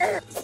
Earth.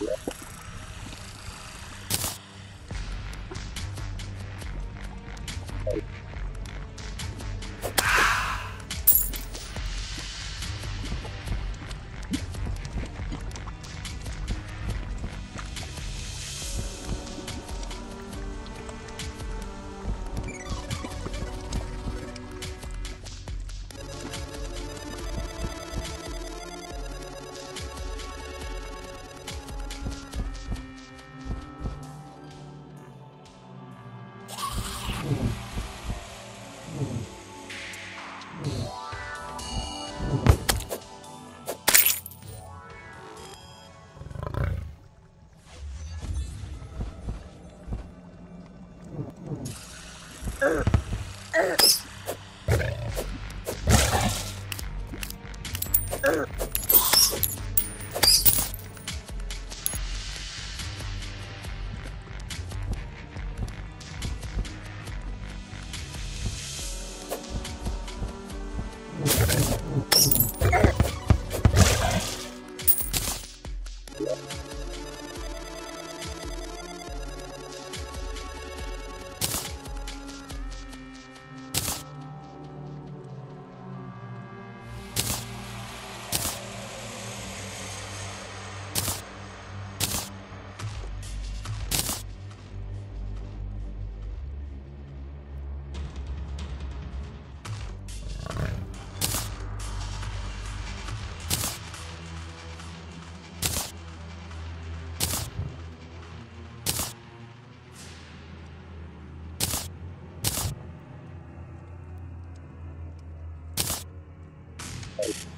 Yeah. Urgh! Ugh.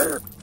Sure.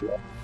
Yeah.